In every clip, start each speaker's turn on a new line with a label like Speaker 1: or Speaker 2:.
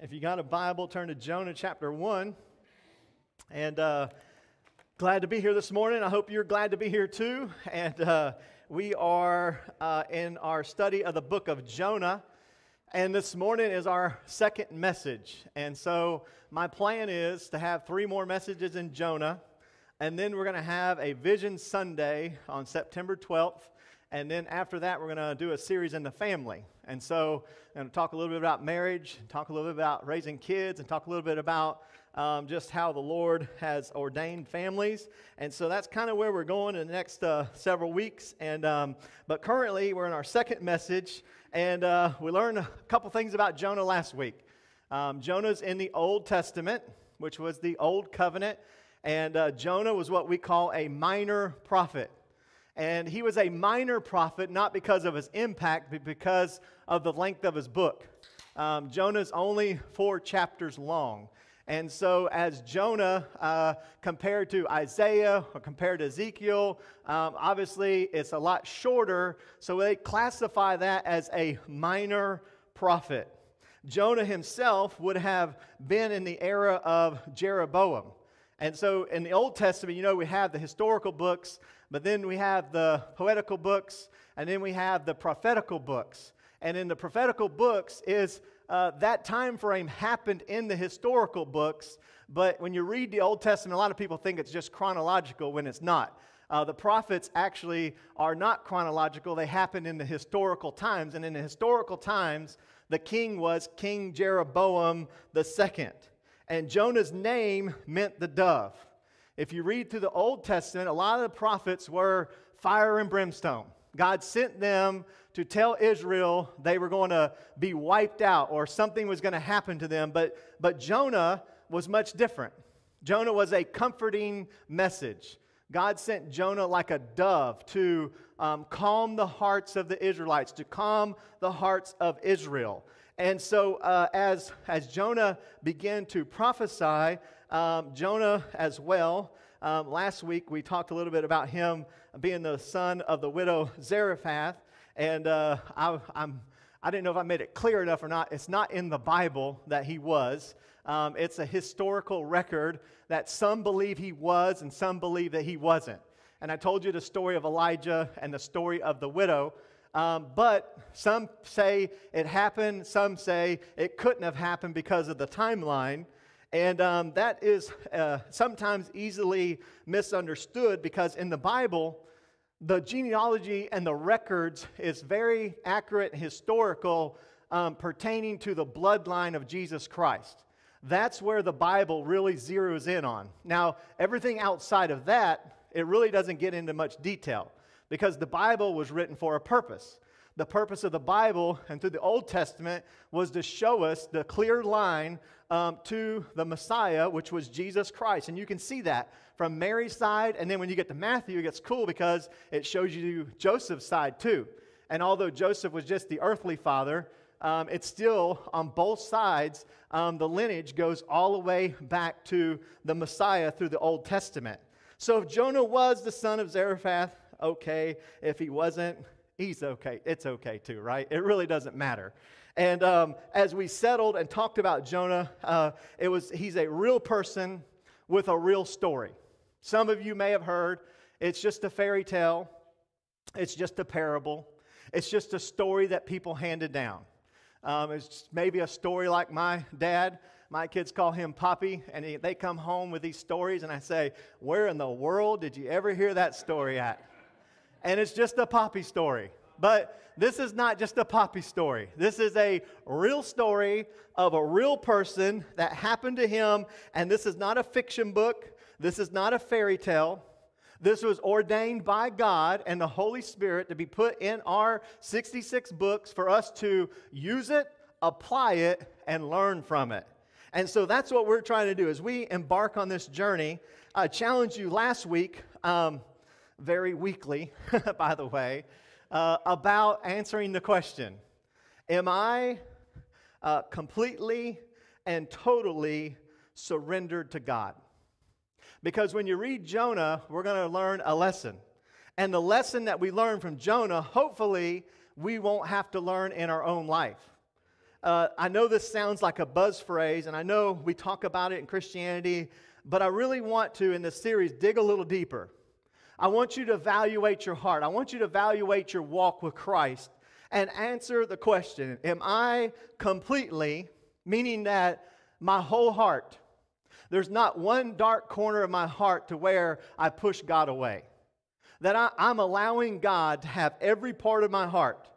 Speaker 1: If you got a Bible, turn to Jonah chapter 1. And uh, glad to be here this morning. I hope you're glad to be here too. And uh, we are uh, in our study of the book of Jonah. And this morning is our second message. And so my plan is to have three more messages in Jonah. And then we're going to have a Vision Sunday on September 12th. And then after that, we're going to do a series in the family. And so I'm going to talk a little bit about marriage, talk a little bit about raising kids, and talk a little bit about um, just how the Lord has ordained families. And so that's kind of where we're going in the next uh, several weeks. And um, but currently we're in our second message, and uh, we learned a couple things about Jonah last week. Um, Jonah's in the Old Testament, which was the Old Covenant, and uh, Jonah was what we call a minor prophet. And he was a minor prophet, not because of his impact, but because of the length of his book. Um, Jonah's only four chapters long. And so, as Jonah, uh, compared to Isaiah or compared to Ezekiel, um, obviously it's a lot shorter. So, they classify that as a minor prophet. Jonah himself would have been in the era of Jeroboam. And so, in the Old Testament, you know, we have the historical books but then we have the poetical books, and then we have the prophetical books. And in the prophetical books is uh, that time frame happened in the historical books, but when you read the Old Testament, a lot of people think it's just chronological when it's not. Uh, the prophets actually are not chronological, they happened in the historical times. And in the historical times, the king was King Jeroboam II. And Jonah's name meant the dove. If you read through the Old Testament, a lot of the prophets were fire and brimstone. God sent them to tell Israel they were going to be wiped out or something was going to happen to them. But, but Jonah was much different. Jonah was a comforting message. God sent Jonah like a dove to um, calm the hearts of the Israelites, to calm the hearts of Israel. And so, uh, as, as Jonah began to prophesy, um, Jonah as well. Um, last week we talked a little bit about him being the son of the widow Zarephath, and uh, I, I'm, I didn't know if I made it clear enough or not. It's not in the Bible that he was. Um, it's a historical record that some believe he was and some believe that he wasn't. And I told you the story of Elijah and the story of the widow. Um, but some say it happened, some say it couldn't have happened because of the timeline. And um, that is uh, sometimes easily misunderstood because in the Bible, the genealogy and the records is very accurate historical um, pertaining to the bloodline of Jesus Christ. That's where the Bible really zeroes in on. Now, everything outside of that, it really doesn't get into much detail because the Bible was written for a purpose the purpose of the Bible and through the Old Testament was to show us the clear line um, to the Messiah, which was Jesus Christ. And you can see that from Mary's side. And then when you get to Matthew, it gets cool because it shows you Joseph's side too. And although Joseph was just the earthly father, um, it's still on both sides, um, the lineage goes all the way back to the Messiah through the Old Testament. So if Jonah was the son of Zarephath, okay. If he wasn't, he's okay. It's okay too, right? It really doesn't matter. And um, as we settled and talked about Jonah, uh, it was he's a real person with a real story. Some of you may have heard it's just a fairy tale, it's just a parable, it's just a story that people handed down. Um, it's maybe a story like my dad. My kids call him Poppy, and he, they come home with these stories, and I say, Where in the world did you ever hear that story at? And it's just a poppy story. But this is not just a poppy story. This is a real story of a real person that happened to him, and this is not a fiction book. This is not a fairy tale. This was ordained by God and the Holy Spirit to be put in our 66 books for us to use it, apply it, and learn from it. And so that's what we're trying to do as we embark on this journey. I challenged you last week. Um, very weakly, by the way, uh, about answering the question Am I uh, completely and totally surrendered to God? Because when you read Jonah, we're going to learn a lesson. And the lesson that we learn from Jonah, hopefully, we won't have to learn in our own life. uh, I know this sounds like a buzz phrase, and I know we talk about it in Christianity, but I really want to, in this series, dig a little deeper. I want you to evaluate your heart. I want you to evaluate your walk with Christ and answer the question Am I completely, meaning that my whole heart, there's not one dark corner of my heart to where I push God away? That I, I'm allowing God to have every part of my heart.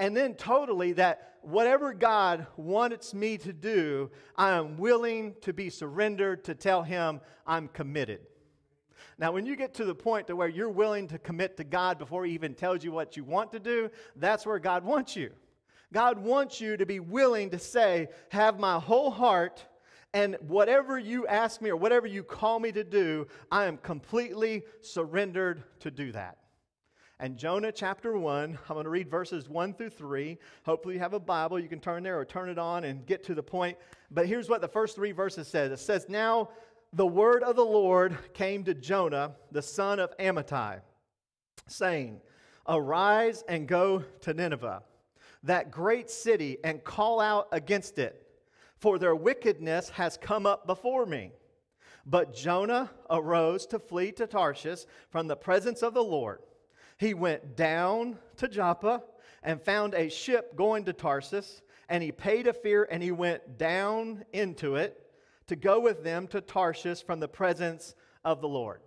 Speaker 1: And then, totally, that whatever God wants me to do, I am willing to be surrendered to tell Him I'm committed. Now, when you get to the point to where you're willing to commit to God before He even tells you what you want to do, that's where God wants you. God wants you to be willing to say, Have my whole heart, and whatever you ask me or whatever you call me to do, I am completely surrendered to do that. And Jonah chapter 1, I'm going to read verses 1 through 3. Hopefully, you have a Bible. You can turn there or turn it on and get to the point. But here's what the first three verses says it says, Now the word of the Lord came to Jonah, the son of Amittai, saying, Arise and go to Nineveh, that great city, and call out against it, for their wickedness has come up before me. But Jonah arose to flee to Tarshish from the presence of the Lord. He went down to Joppa and found a ship going to Tarsus, and he paid a fare and he went down into it to go with them to Tarshish from the presence of the Lord.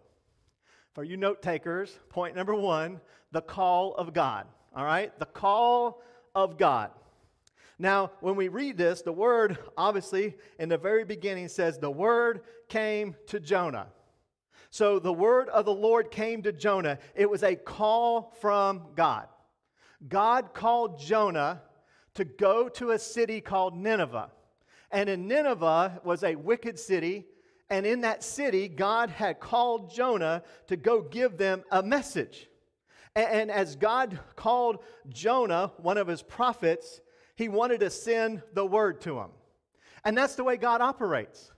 Speaker 1: For you note takers, point number one the call of God. All right? The call of God. Now, when we read this, the word obviously in the very beginning says, The word came to Jonah. So the word of the Lord came to Jonah. It was a call from God. God called Jonah to go to a city called Nineveh. And in Nineveh was a wicked city. And in that city, God had called Jonah to go give them a message. And, as God called Jonah, one of his prophets, he wanted to send the word to him. And that's the way God operates.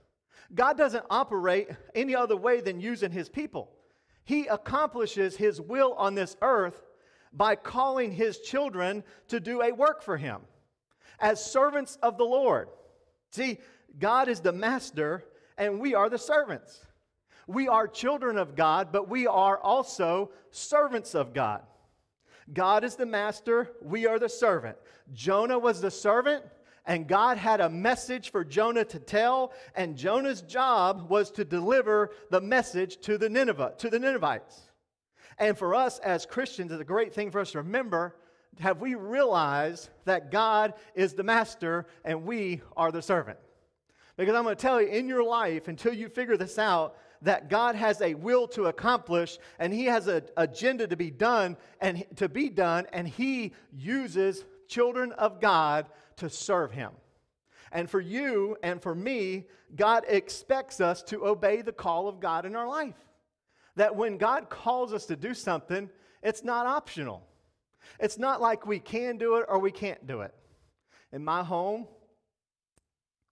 Speaker 1: God doesn't operate any other way than using his people. He accomplishes his will on this earth by calling his children to do a work for him as servants of the Lord. See, God is the master and we are the servants. We are children of God, but we are also servants of God. God is the master, we are the servant. Jonah was the servant, and God had a message for Jonah to tell, and Jonah's job was to deliver the message to the Nineveh, to the Ninevites. And for us as Christians, it's a great thing for us to remember have we realized that God is the master and we are the servant? Because I'm going to tell you, in your life, until you figure this out, that God has a will to accomplish and He has an agenda to be done and to be done, and He uses children of God to serve Him. And for you and for me, God expects us to obey the call of God in our life. That when God calls us to do something, it's not optional. It's not like we can do it or we can't do it. In my home,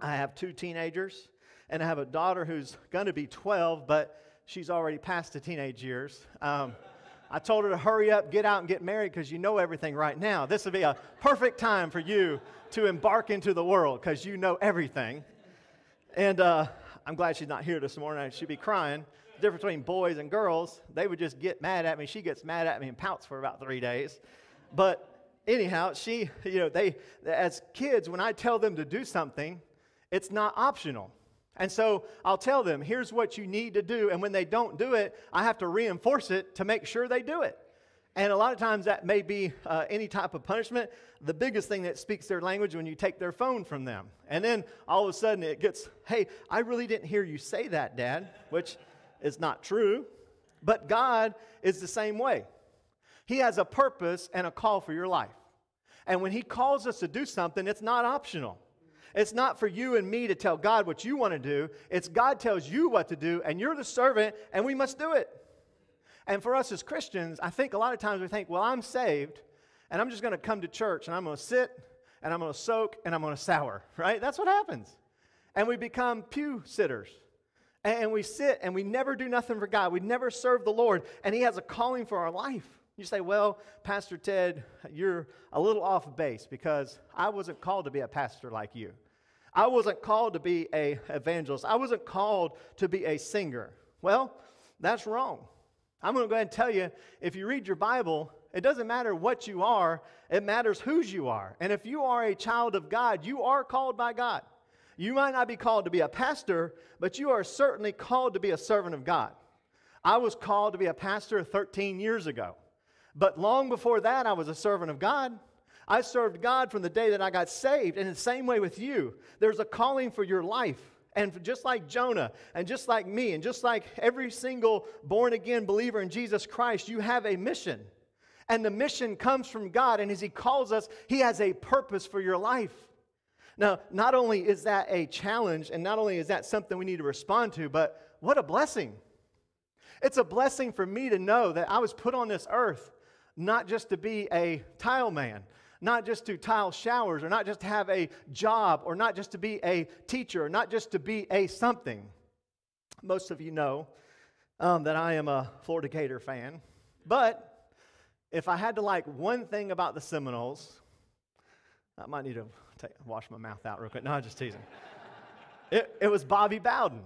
Speaker 1: I have two teenagers, and I have a daughter who's going to be 12, but she's already past the teenage years. Um, I told her to hurry up, get out, and get married because you know everything right now. This would be a perfect time for you to embark into the world because you know everything. And uh, I'm glad she's not here this morning. She'd be crying. Difference between boys and girls, they would just get mad at me. She gets mad at me and pouts for about three days. But anyhow, she, you know, they, as kids, when I tell them to do something, it's not optional. And so I'll tell them, here's what you need to do. And when they don't do it, I have to reinforce it to make sure they do it. And a lot of times that may be uh, any type of punishment. The biggest thing that speaks their language when you take their phone from them. And then all of a sudden it gets, hey, I really didn't hear you say that, Dad, which is not true. But God is the same way. He has a purpose and a call for your life. And when He calls us to do something, it's not optional. It's not for you and me to tell God what you want to do. It's God tells you what to do, and you're the servant, and we must do it. And for us as Christians, I think a lot of times we think, well, I'm saved, and I'm just going to come to church, and I'm going to sit, and I'm going to soak, and I'm going to sour, right? That's what happens. And we become pew sitters. And we sit and we never do nothing for God. We never serve the Lord. And He has a calling for our life. You say, well, Pastor Ted, you're a little off base because I wasn't called to be a pastor like you. I wasn't called to be a evangelist. I wasn't called to be a singer. Well, that's wrong. I'm going to go ahead and tell you if you read your Bible, it doesn't matter what you are, it matters whose you are. And if you are a child of God, you are called by God. You might not be called to be a pastor, but you are certainly called to be a servant of God. I was called to be a pastor 13 years ago. But long before that, I was a servant of God. I served God from the day that I got saved. And the same way with you, there's a calling for your life. And just like Jonah, and just like me, and just like every single born again believer in Jesus Christ, you have a mission. And the mission comes from God. And as He calls us, He has a purpose for your life. Now, not only is that a challenge, and not only is that something we need to respond to, but what a blessing. It's a blessing for me to know that I was put on this earth not just to be a tile man, not just to tile showers, or not just to have a job, or not just to be a teacher, or not just to be a something. Most of you know um, that I am a Florida Gator fan, but if I had to like one thing about the Seminoles, I might need to take, wash my mouth out real quick. No, I'm just teasing. it, it was Bobby Bowden.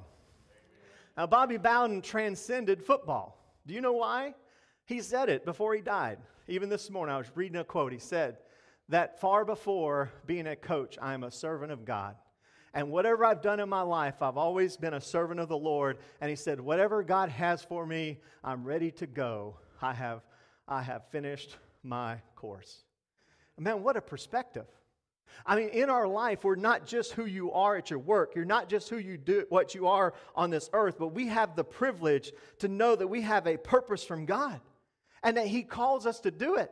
Speaker 1: Now, Bobby Bowden transcended football. Do you know why? He said it before he died. Even this morning, I was reading a quote. He said that far before being a coach, I am a servant of God. And whatever I've done in my life, I've always been a servant of the Lord. And he said, Whatever God has for me, I'm ready to go. I have, I have finished my course. Man, what a perspective. I mean, in our life, we're not just who you are at your work. You're not just who you do, what you are on this earth, but we have the privilege to know that we have a purpose from God and that He calls us to do it.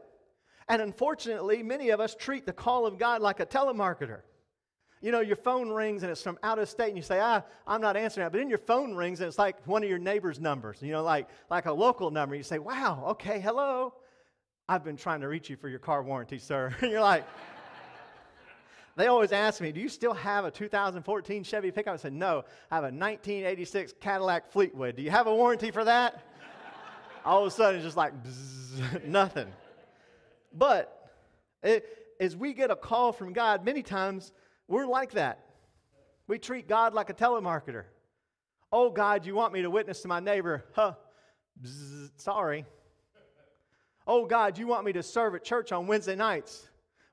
Speaker 1: And unfortunately, many of us treat the call of God like a telemarketer. You know, your phone rings and it's from out of state, and you say, ah, I'm not answering that. But then your phone rings and it's like one of your neighbor's numbers, you know, like, like a local number. You say, wow, okay, hello. I've been trying to reach you for your car warranty, sir. and you're like, they always ask me, Do you still have a 2014 Chevy pickup? I said, No, I have a 1986 Cadillac Fleetwood. Do you have a warranty for that? All of a sudden, it's just like bzz, nothing. But it, as we get a call from God, many times we're like that. We treat God like a telemarketer. Oh, God, you want me to witness to my neighbor? Huh, bzz, sorry. Oh, God, you want me to serve at church on Wednesday nights?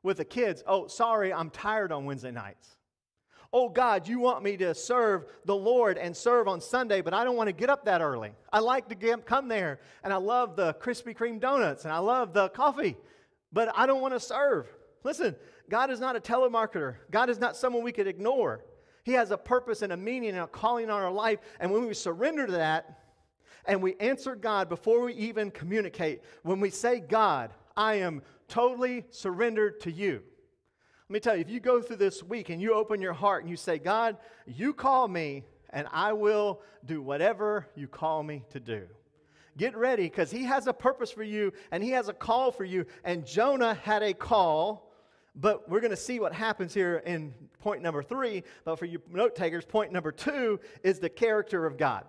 Speaker 1: With the kids, oh, sorry, I'm tired on Wednesday nights. Oh, God, you want me to serve the Lord and serve on Sunday, but I don't want to get up that early. I like to get, come there, and I love the Krispy Kreme donuts, and I love the coffee, but I don't want to serve. Listen, God is not a telemarketer. God is not someone we could ignore. He has a purpose and a meaning and a calling on our life, and when we surrender to that, and we answer God before we even communicate, when we say, God, I am totally surrendered to you. Let me tell you, if you go through this week and you open your heart and you say, God, you call me and I will do whatever you call me to do. Get ready because he has a purpose for you and he has a call for you. And Jonah had a call, but we're going to see what happens here in point number three. But for you note takers, point number two is the character of God.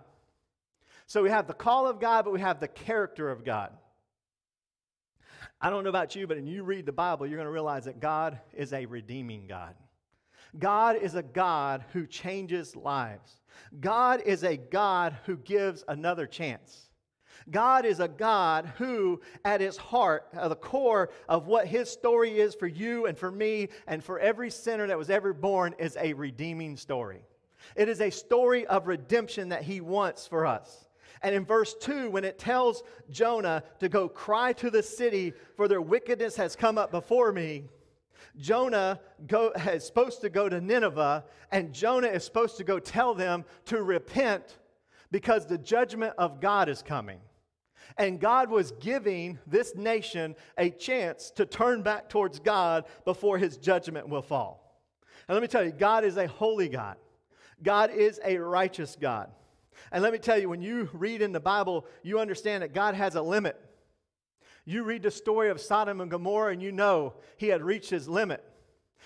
Speaker 1: So we have the call of God, but we have the character of God. I don't know about you, but when you read the Bible, you're going to realize that God is a redeeming God. God is a God who changes lives. God is a God who gives another chance. God is a God who, at his heart, at the core of what his story is for you and for me and for every sinner that was ever born, is a redeeming story. It is a story of redemption that he wants for us. And in verse 2, when it tells Jonah to go cry to the city, for their wickedness has come up before me, Jonah go, is supposed to go to Nineveh, and Jonah is supposed to go tell them to repent because the judgment of God is coming. And God was giving this nation a chance to turn back towards God before his judgment will fall. And let me tell you, God is a holy God, God is a righteous God. And let me tell you, when you read in the Bible, you understand that God has a limit. You read the story of Sodom and Gomorrah, and you know he had reached his limit.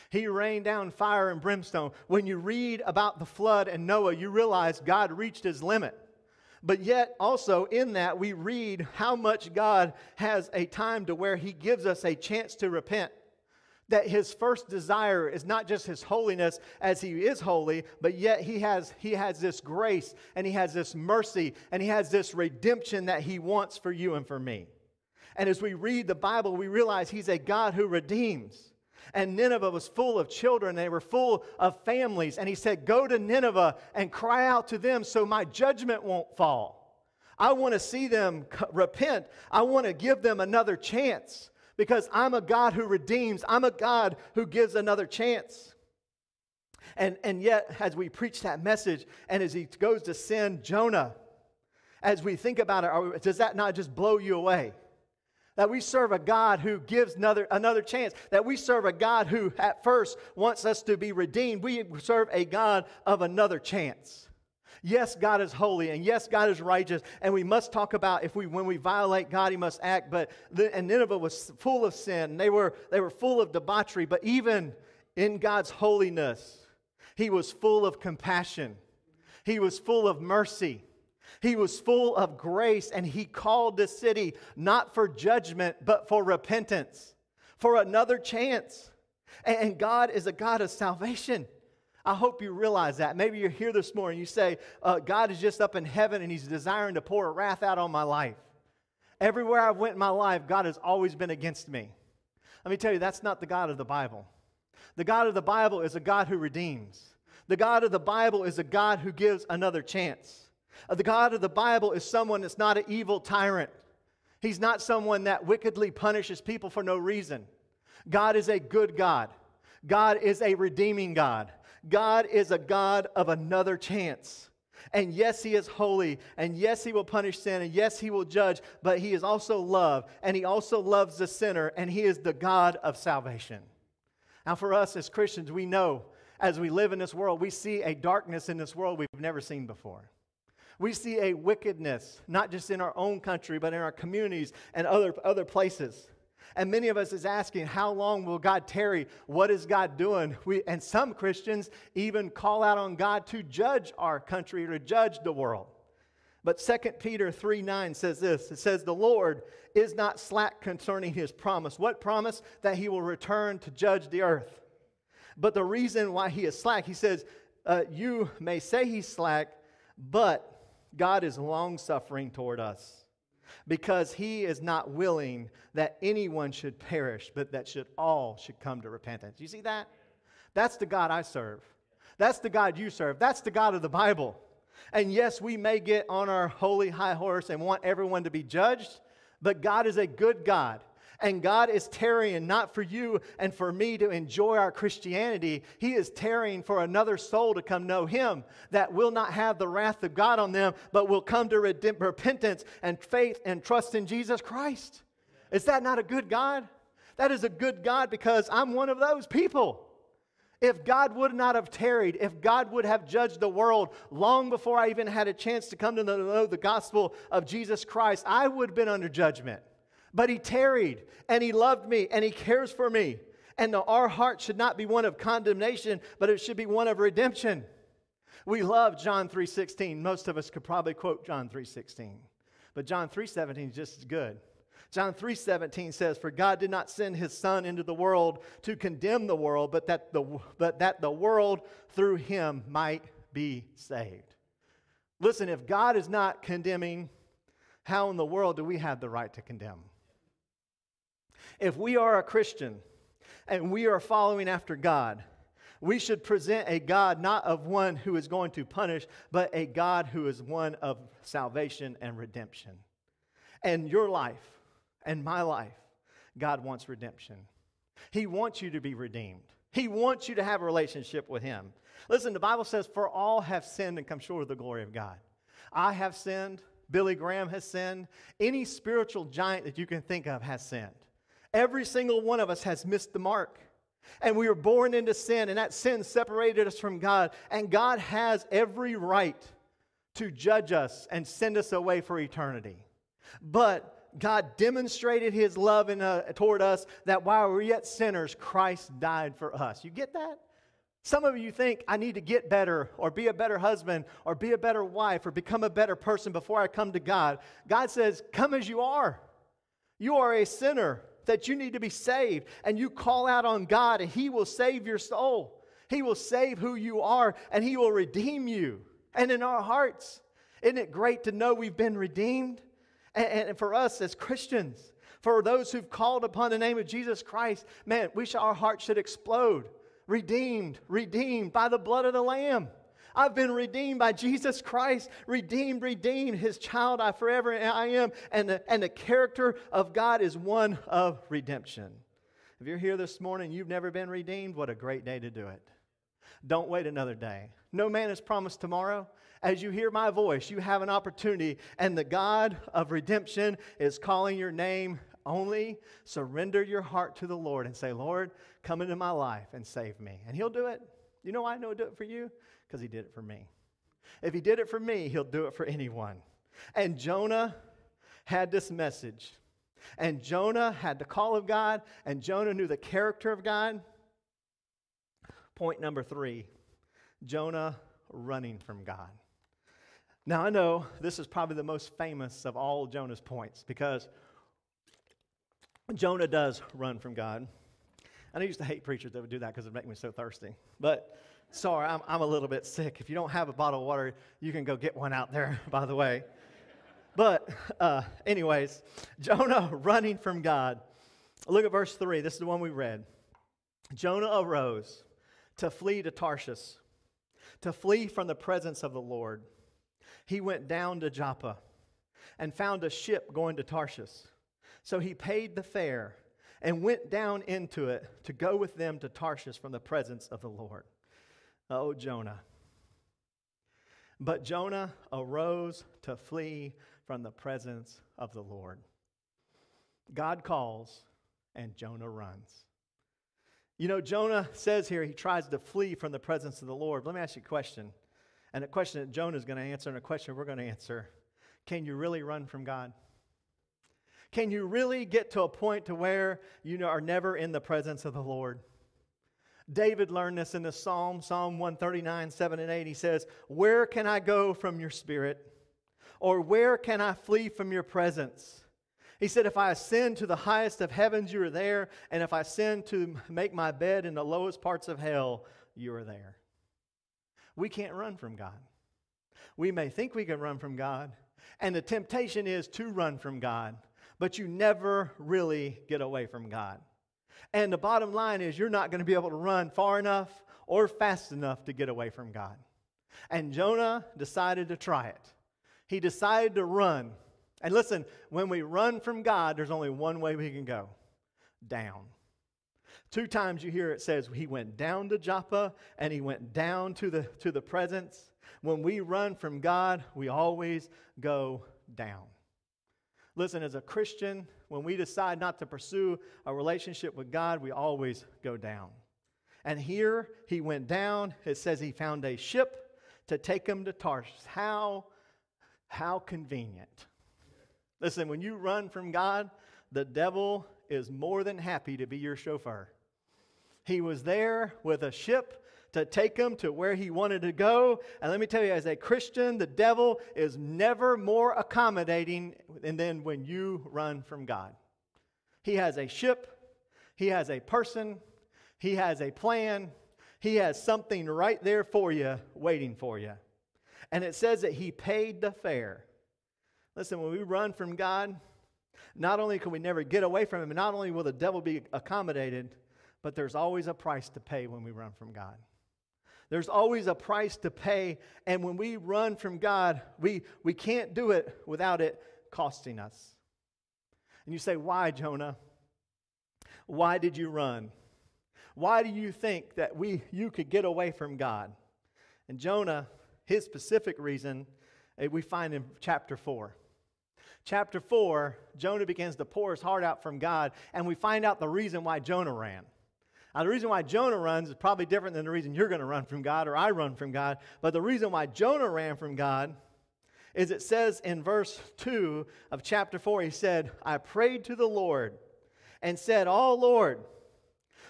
Speaker 1: He rained down fire and brimstone. When you read about the flood and Noah, you realize God reached his limit. But yet, also in that, we read how much God has a time to where He gives us a chance to repent. That His first desire is not just His holiness as He is holy, but yet He has, he has this grace and He has this mercy and He has this redemption that He wants for you and for me. And as we read the Bible, we realize He's a God who redeems. And Nineveh was full of children, they were full of families. And he said, Go to Nineveh and cry out to them so my judgment won't fall. I want to see them repent. I want to give them another chance because I'm a God who redeems, I'm a God who gives another chance. And, and yet, as we preach that message and as he goes to send Jonah, as we think about it, does that not just blow you away? That we serve a God who gives another, another chance. That we serve a God who, at first, wants us to be redeemed. We serve a God of another chance. Yes, God is holy, and yes, God is righteous, and we must talk about if we when we violate God, He must act. But the, and Nineveh was full of sin; they were they were full of debauchery. But even in God's holiness, He was full of compassion. He was full of mercy. He was full of grace and he called the city not for judgment, but for repentance, for another chance. And God is a God of salvation. I hope you realize that. Maybe you're here this morning, you say, uh, God is just up in heaven and he's desiring to pour a wrath out on my life. Everywhere I've went in my life, God has always been against me. Let me tell you, that's not the God of the Bible. The God of the Bible is a God who redeems. The God of the Bible is a God who gives another chance. Uh, the God of the Bible is someone that's not an evil tyrant. He's not someone that wickedly punishes people for no reason. God is a good God. God is a redeeming God. God is a God of another chance. And yes, He is holy. And yes, He will punish sin. And yes, He will judge. But He is also love. And He also loves the sinner. And He is the God of salvation. Now, for us as Christians, we know as we live in this world, we see a darkness in this world we've never seen before. We see a wickedness, not just in our own country, but in our communities and other, other places. And many of us is asking, how long will God tarry? What is God doing? We, and some Christians even call out on God to judge our country or to judge the world. But 2 Peter 3 9 says this it says, The Lord is not slack concerning his promise. What promise? That he will return to judge the earth. But the reason why he is slack, he says, uh, You may say he's slack, but God is long suffering toward us because he is not willing that anyone should perish, but that should all should come to repentance. You see that? That's the God I serve. That's the God you serve. That's the God of the Bible. And yes, we may get on our holy high horse and want everyone to be judged, but God is a good God. And God is tarrying not for you and for me to enjoy our Christianity. He is tarrying for another soul to come know Him that will not have the wrath of God on them, but will come to repentance and faith and trust in Jesus Christ. Is that not a good God? That is a good God because I'm one of those people. If God would not have tarried, if God would have judged the world long before I even had a chance to come to know the gospel of Jesus Christ, I would have been under judgment. But he tarried and he loved me and he cares for me. And our heart should not be one of condemnation, but it should be one of redemption. We love John 3:16. Most of us could probably quote John 3:16. But John 3:17 is just as good. John 3:17 says, "For God did not send his son into the world to condemn the world, but that the, but that the world through him might be saved." Listen, if God is not condemning, how in the world do we have the right to condemn? If we are a Christian and we are following after God, we should present a God not of one who is going to punish, but a God who is one of salvation and redemption. And your life and my life, God wants redemption. He wants you to be redeemed. He wants you to have a relationship with Him. Listen, the Bible says, For all have sinned and come short of the glory of God. I have sinned. Billy Graham has sinned. Any spiritual giant that you can think of has sinned. Every single one of us has missed the mark. And we were born into sin, and that sin separated us from God. And God has every right to judge us and send us away for eternity. But God demonstrated his love in, uh, toward us that while we we're yet sinners, Christ died for us. You get that? Some of you think I need to get better or be a better husband or be a better wife or become a better person before I come to God. God says, Come as you are. You are a sinner that you need to be saved, and you call out on God, and He will save your soul. He will save who you are, and He will redeem you. And in our hearts, isn't it great to know we've been redeemed? And, and for us as Christians, for those who've called upon the name of Jesus Christ, man, we should, our hearts should explode. Redeemed, redeemed by the blood of the Lamb. I've been redeemed by Jesus Christ. Redeemed, redeemed. His child I forever I am. And the, and the character of God is one of redemption. If you're here this morning, you've never been redeemed, what a great day to do it. Don't wait another day. No man is promised tomorrow. As you hear my voice, you have an opportunity, and the God of redemption is calling your name only. Surrender your heart to the Lord and say, Lord, come into my life and save me. And He'll do it. You know why I know He'll do it for you? Because He did it for me. If He did it for me, He'll do it for anyone. And Jonah had this message. And Jonah had the call of God, and Jonah knew the character of God. Point number three Jonah running from God. Now, I know this is probably the most famous of all Jonah's points because Jonah does run from God. And I used to hate preachers that would do that because it would make me so thirsty. But sorry, I'm, I'm a little bit sick. If you don't have a bottle of water, you can go get one out there, by the way. But, uh, anyways, Jonah running from God. Look at verse 3. This is the one we read. Jonah arose to flee to Tarshish, to flee from the presence of the Lord. He went down to Joppa and found a ship going to Tarshish. So he paid the fare and went down into it to go with them to Tarshish from the presence of the Lord. Oh, Jonah. But Jonah arose to flee from the presence of the Lord. God calls, and Jonah runs. You know, Jonah says here he tries to flee from the presence of the Lord. Let me ask you a question. And a question that Jonah is going to answer, and a question we're going to answer. Can you really run from God? Can you really get to a point to where you are never in the presence of the Lord? David learned this in the Psalm, Psalm 139, 7 and 8. He says, Where can I go from your spirit? Or where can I flee from your presence? He said, If I ascend to the highest of heavens, you are there. And if I ascend to make my bed in the lowest parts of hell, you are there. We can't run from God. We may think we can run from God, and the temptation is to run from God but you never really get away from God. And the bottom line is, you're not going to be able to run far enough or fast enough to get away from God. And Jonah decided to try it. He decided to run. And listen, when we run from God, there's only one way we can go down. Two times you hear it says he went down to Joppa and he went down to the, to the presence. When we run from God, we always go down. Listen, as a Christian, when we decide not to pursue a relationship with God, we always go down. And here he went down. It says he found a ship to take him to Tarshish. How, how convenient. Listen, when you run from God, the devil is more than happy to be your chauffeur. He was there with a ship to take him to where he wanted to go. And let me tell you, as a Christian, the devil is never more accommodating than when you run from God. He has a ship, he has a person, he has a plan, he has something right there for you, waiting for you. And it says that he paid the fare. Listen, when we run from God, not only can we never get away from him, not only will the devil be accommodated, but there's always a price to pay when we run from God. There's always a price to pay. And when we run from God, we, we can't do it without it costing us. And you say, Why, Jonah? Why did you run? Why do you think that we, you could get away from God? And Jonah, his specific reason, eh, we find in chapter 4. Chapter 4, Jonah begins to pour his heart out from God, and we find out the reason why Jonah ran. Now, the reason why Jonah runs is probably different than the reason you're going to run from God or I run from God. But the reason why Jonah ran from God is it says in verse 2 of chapter 4, he said, I prayed to the Lord and said, Oh Lord,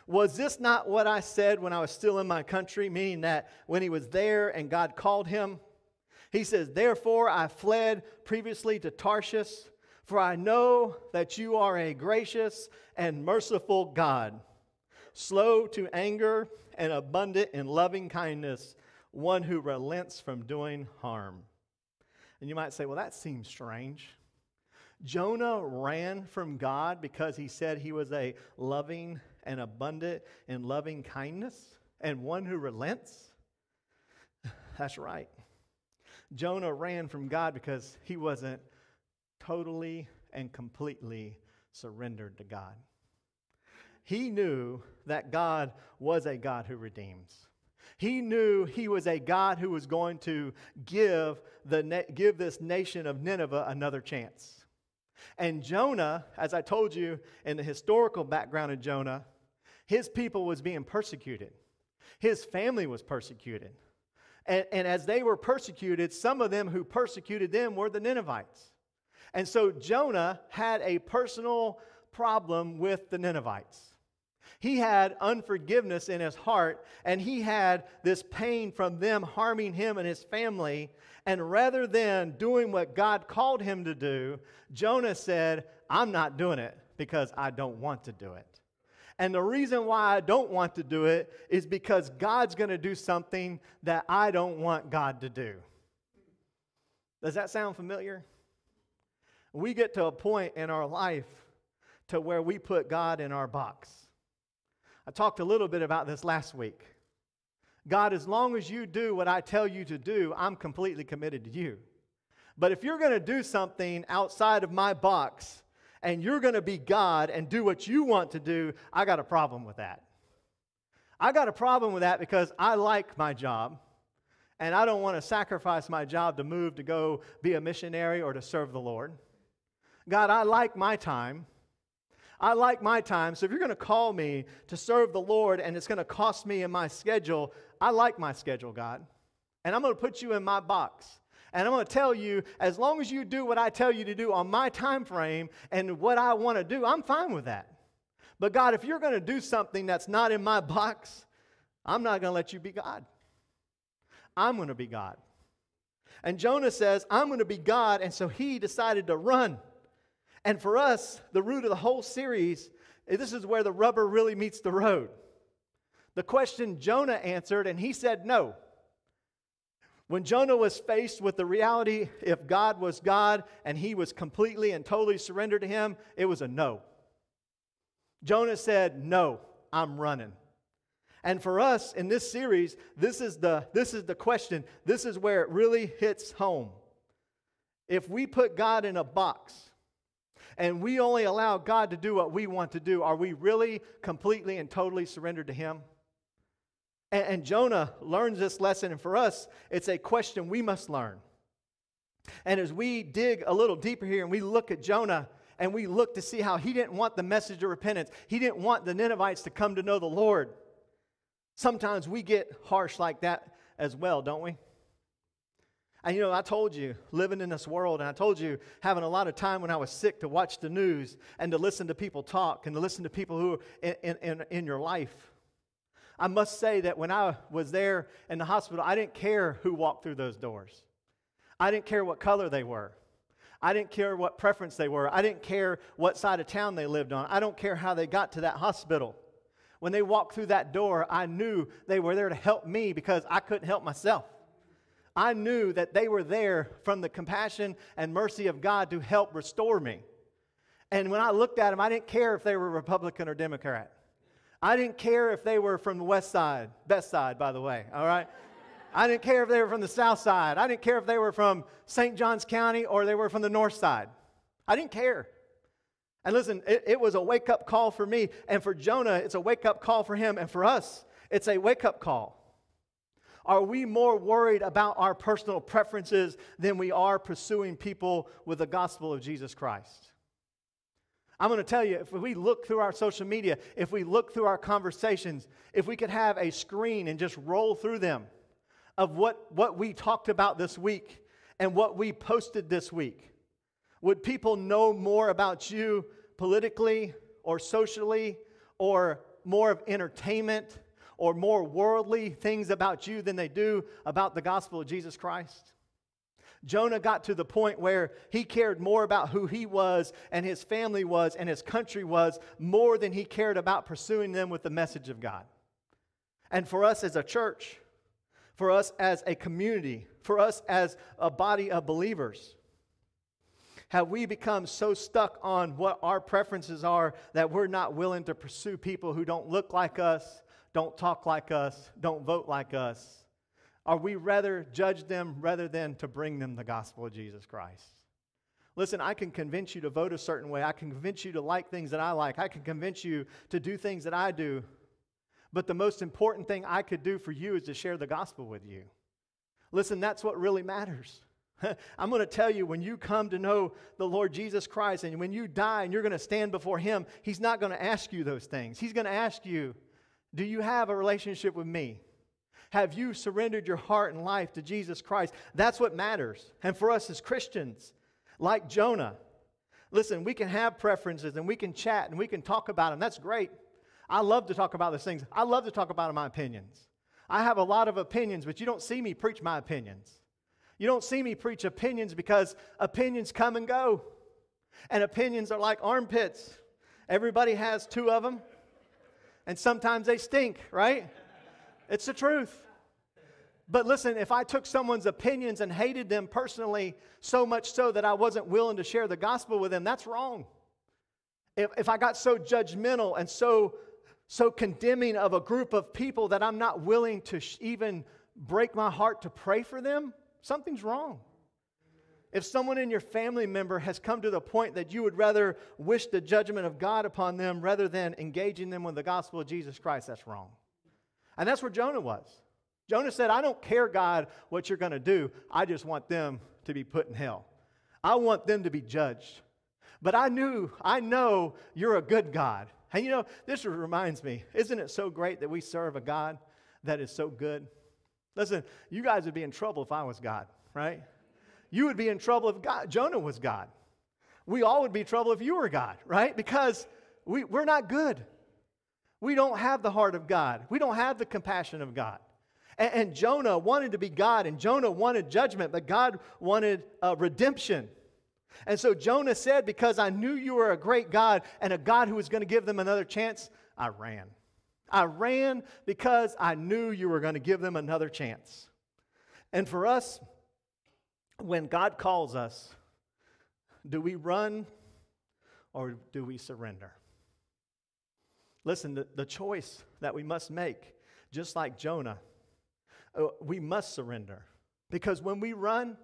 Speaker 1: Was this not what I said when I was still in my country? Meaning that when he was there and God called him? He says, Therefore I fled previously to Tarshish, for I know that you are a gracious and merciful God, slow to anger and abundant in loving kindness, one who relents from doing harm. And you might say, Well, that seems strange. Jonah ran from God because he said he was a loving and abundant in loving kindness and one who relents? That's right. Jonah ran from God because he wasn't totally and completely surrendered to God. He knew that God was a God who redeems. He knew he was a God who was going to give, the, give this nation of Nineveh another chance. And Jonah, as I told you in the historical background of Jonah, his people was being persecuted. His family was persecuted. And, and as they were persecuted, some of them who persecuted them were the Ninevites. And so Jonah had a personal problem with the Ninevites. He had unforgiveness in his heart, and he had this pain from them harming him and his family. And rather than doing what God called him to do, Jonah said, I'm not doing it because I don't want to do it. And the reason why I don't want to do it is because God's going to do something that I don't want God to do. Does that sound familiar? We get to a point in our life to where we put God in our box. I talked a little bit about this last week. God, as long as you do what I tell you to do, I'm completely committed to you. But if you're going to do something outside of my box, and you're going to be God and do what you want to do, I got a problem with that. I got a problem with that because I like my job and I don't want to sacrifice my job to move to go be a missionary or to serve the Lord. God, I like my time. I like my time. So if you're going to call me to serve the Lord and it's going to cost me in my schedule, I like my schedule, God. And I'm going to put you in my box. And I'm going to tell you, as long as you do what I tell you to do on my time frame and what I want to do, I'm fine with that. But God, if you're going to do something that's not in my box, I'm not going to let you be God. I'm going to be God. And Jonah says, I'm going to be God. And so he decided to run. And for us, the root of the whole series, eh, this is where the rubber really meets the road. The question Jonah answered, and he said no. When Jonah was faced with the reality if God was God and he was completely and totally surrendered to him, it was a no. Jonah said, No, I'm running. And for us in this series, this is the, this is the question. This is where it really hits home. If we put God in a box and we only allow God to do what we want to do, are we really completely and totally surrendered to Him? And, and Jonah learns this lesson, and for us, it's a question we must learn. And as we dig a little deeper here and we look at Jonah and we look to see how he didn't want the message of repentance, he didn't want the Ninevites to come to know the Lord. Sometimes we get harsh like that as well, don't we? And you know, I told you, living in this world, and I told you, having a lot of time when I was sick to watch the news and to listen to people talk and to listen to people who are in, in, in your life. I must say that when I was there in the hospital, I didn't care who walked through those doors. I didn't care what color they were. I didn't care what preference they were. I didn't care what side of town they lived on. I don't care how they got to that hospital. When they walked through that door, I knew they were there to help me because I couldn't help myself. I knew that they were there from the compassion and mercy of God to help restore me. And when I looked at them, I didn't care if they were Republican or Democrat. I didn't care if they were from the west side, best side, by the way, all right? I didn't care if they were from the south side. I didn't care if they were from St. Johns County or they were from the north side. I didn't care. And listen, it, it was a wake up call for me. And for Jonah, it's a wake up call for him. And for us, it's a wake up call. Are we more worried about our personal preferences than we are pursuing people with the gospel of Jesus Christ? I'm going to tell you, if we look through our social media, if we look through our conversations, if we could have a screen and just roll through them of what, what we talked about this week and what we posted this week, would people know more about you politically or socially or more of entertainment or more worldly things about you than they do about the gospel of Jesus Christ? Jonah got to the point where he cared more about who he was and his family was and his country was more than he cared about pursuing them with the message of God. And for us as a church, for us as a community, for us as a body of believers, have we become so stuck on what our preferences are that we're not willing to pursue people who don't look like us, don't talk like us, don't vote like us? Are we rather judge them rather than to bring them the gospel of Jesus Christ? Listen, I can convince you to vote a certain way. I can convince you to like things that I like. I can convince you to do things that I do. But the most important thing I could do for you is to share the gospel with you. Listen, that's what really matters. I'm going to tell you when you come to know the Lord Jesus Christ and when you die and you're going to stand before Him, He's not going to ask you those things. He's going to ask you, Do you have a relationship with me? Have you surrendered your heart and life to Jesus Christ? That's what matters. And for us as Christians, like Jonah, listen, we can have preferences and we can chat and we can talk about them. That's great. I love to talk about those things. I love to talk about my opinions. I have a lot of opinions, but you don't see me preach my opinions. You don't see me preach opinions because opinions come and go. And opinions are like armpits. Everybody has two of them. And sometimes they stink, right? It's the truth. But listen, if I took someone's opinions and hated them personally so much so that I wasn't willing to share the gospel with them, that's wrong. If, if I got so judgmental and so, so condemning of a group of people that I'm not willing to sh- even break my heart to pray for them, something's wrong. If someone in your family member has come to the point that you would rather wish the judgment of God upon them rather than engaging them with the gospel of Jesus Christ, that's wrong. And that's where Jonah was. Jonah said, I don't care, God, what you're going to do. I just want them to be put in hell. I want them to be judged. But I knew, I know you're a good God. And you know, this reminds me, isn't it so great that we serve a God that is so good? Listen, you guys would be in trouble if I was God, right? You would be in trouble if God, Jonah was God. We all would be in trouble if you were God, right? Because we, we're not good. We don't have the heart of God. We don't have the compassion of God. And, and Jonah wanted to be God, and Jonah wanted judgment, but God wanted uh, redemption. And so Jonah said, Because I knew you were a great God and a God who was going to give them another chance, I ran. I ran because I knew you were going to give them another chance. And for us, when God calls us, do we run or do we surrender? Listen, the, the choice that we must make, just like Jonah, uh, we must surrender. Because when we run,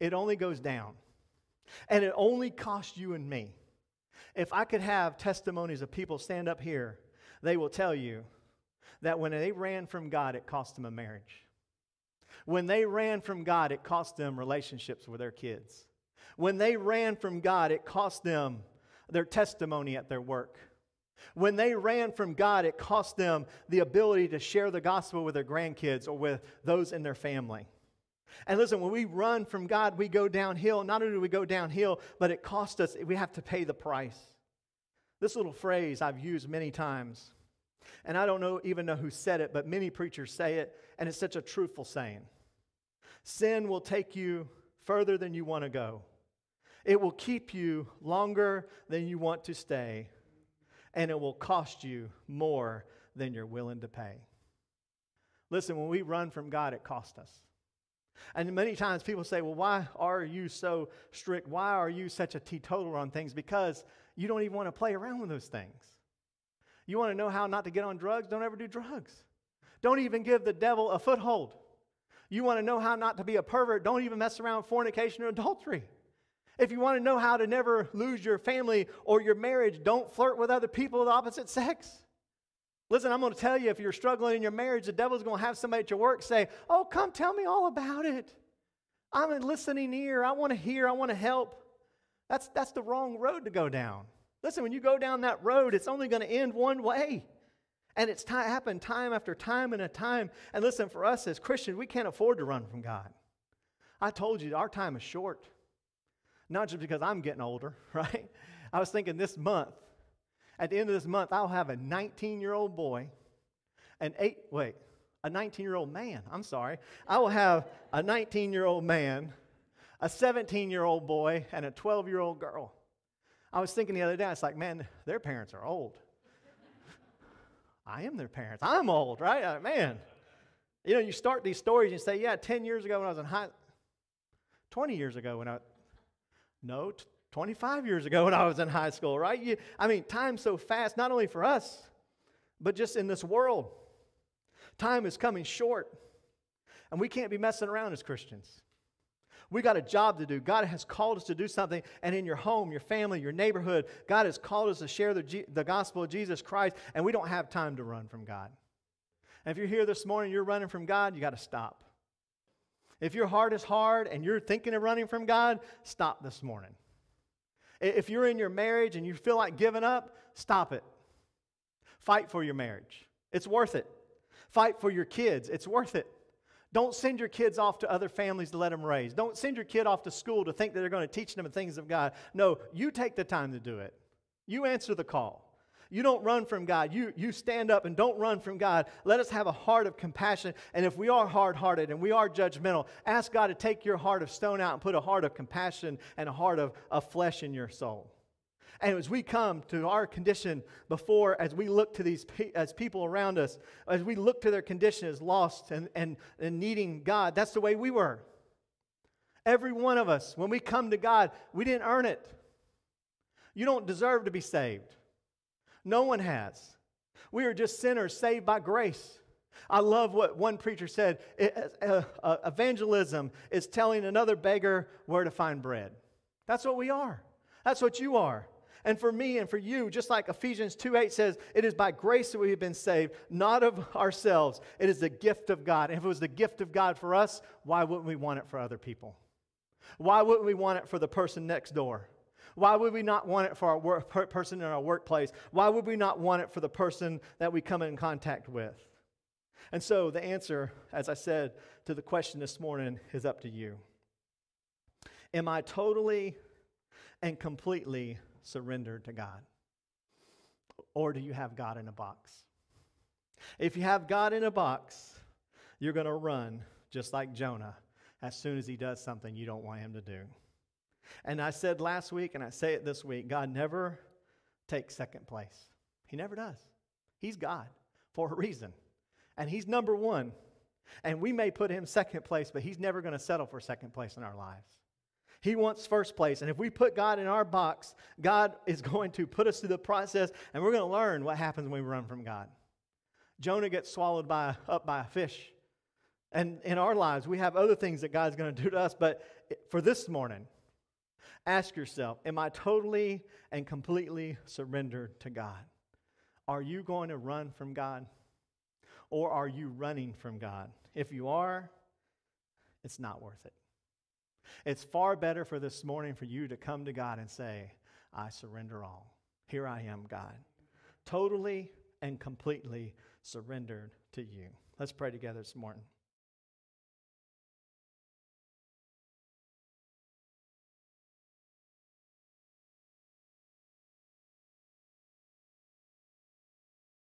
Speaker 1: it only goes down. And it only costs you and me. If I could have testimonies of people stand up here, they will tell you that when they ran from God, it cost them a marriage. When they ran from God, it cost them relationships with their kids. When they ran from God, it cost them their testimony at their work. When they ran from God, it cost them the ability to share the gospel with their grandkids or with those in their family. And listen, when we run from God, we go downhill. Not only do we go downhill, but it costs us, we have to pay the price. This little phrase I've used many times, and I don't know even know who said it, but many preachers say it, and it's such a truthful saying. Sin will take you further than you want to go. It will keep you longer than you want to stay and it will cost you more than you're willing to pay. Listen, when we run from God, it costs us. And many times people say, well, why are you so strict? Why are you such a teetotaler on things? Because you don't even want to play around with those things. You want to know how not to get on drugs? Don't ever do drugs. Don't even give the devil a foothold. You want to know how not to be a pervert? Don't even mess around with fornication or adultery. If you want to know how to never lose your family or your marriage, don't flirt with other people of the opposite sex. Listen, I'm going to tell you if you're struggling in your marriage, the devil's going to have somebody at your work say, Oh, come tell me all about it. I'm a listening ear. I want to hear. I want to help. That's, that's the wrong road to go down. Listen, when you go down that road, it's only going to end one way. And it's t- happened time after time and a time. And listen, for us as Christians, we can't afford to run from God. I told you, our time is short. Not just because I'm getting older, right? I was thinking this month, At the end of this month, I'll have a 19 year old boy, an eight, wait, a 19 year old man. I'm sorry. I will have a 19 year old man, a 17 year old boy, and a 12 year old girl. I was thinking the other day, it's like, man, their parents are old. I am their parents. I'm old, right? Uh, man. You know, you start these stories and say, yeah, 10 years ago when I was in high, 20 years ago when I, no, 25 years ago when I was in high school, right? You, I mean, time's so fast, not only for us, but just in this world. Time is coming short, and we can't be messing around as Christians. We got a job to do. God has called us to do something. And in your home, your family, your neighborhood, God has called us to share the, G- the gospel of Jesus Christ, and we don't have time to run from God. And if you're here this morning, you're running from God, you got to stop. If your heart is hard and you're thinking of running from God, stop this morning. If you're in your marriage and you feel like giving up, stop it. Fight for your marriage. It's worth it. Fight for your kids. It's worth it. Don't send your kids off to other families to let them raise. Don't send your kid off to school to think that they're going to teach them the things of God. No, you take the time to do it. You answer the call. You don't run from God. You, you stand up and don't run from God. Let us have a heart of compassion. And if we are hard hearted and we are judgmental, ask God to take your heart of stone out and put a heart of compassion and a heart of, of flesh in your soul. And as we come to our condition before, as we look to these pe- as people around us, as we look to their condition as lost and, and, and needing God, that's the way we were. Every one of us, when we come to God, we didn't earn it. You don't deserve to be saved. No one has. We are just sinners saved by grace. I love what one preacher said uh, uh, evangelism is telling another beggar where to find bread. That's what we are. That's what you are. And for me and for you, just like Ephesians 2 8 says, it is by grace that we have been saved, not of ourselves. It is the gift of God. And if it was the gift of God for us, why wouldn't we want it for other people? Why wouldn't we want it for the person next door? Why would we not want it for our work, person in our workplace? Why would we not want it for the person that we come in contact with? And so the answer, as I said, to the question this morning is up to you. Am I totally and completely surrendered to God? Or do you have God in a box? If you have God in a box, you're going to run just like Jonah as soon as he does something you don't want him to do. And I said last week, and I say it this week God never takes second place. He never does. He's God for a reason. And He's number one. And we may put Him second place, but He's never going to settle for second place in our lives. He wants first place. And if we put God in our box, God is going to put us through the process, and we're going to learn what happens when we run from God. Jonah gets swallowed by, up by a fish. And in our lives, we have other things that God's going to do to us. But for this morning, Ask yourself Am I totally and completely surrendered to God? Are you going to run from God? Or are you running from God? If you are, it's not worth it. It's far better for this morning for you to come to God and say, I surrender all. Here I am, God. Totally and completely surrendered to you. Let's pray together this morning.